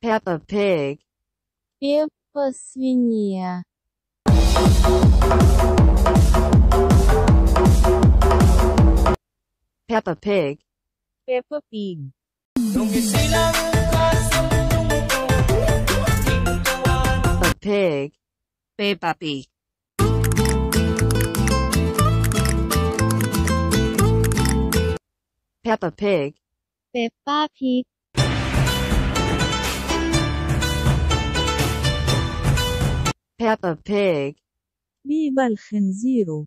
Peppa Pig, Пеппа свинья. Peppa Pig, Peppa Pig. Peppa Pig, Peppa Pig. Peppa Pig, Peppa Pig. Peppa Pig, بيبا الخنزير.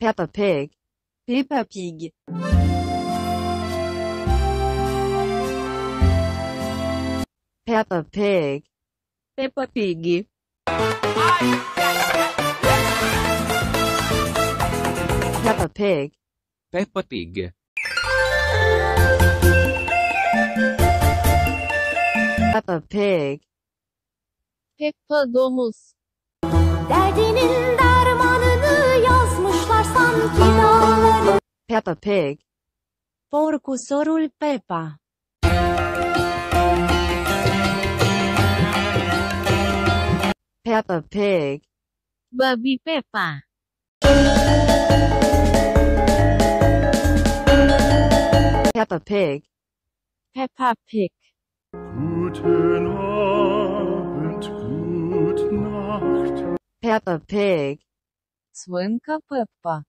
Peppa Pig, Peppa Pig. Peppa Pig, Peppa Pig. Peppa Pig, Peppa Pig. Peppa Pig, Peppa domuz. Derdinin dermanını yazmışlar sanki dağlara. Peppa Pig, Porcusorul Peppa. Peppa Pig, Babi Peppa. Peppa Pig, Peppa Pig. Guten Abend, gut Nacht. Peppa Pig, Свинка Пеппа.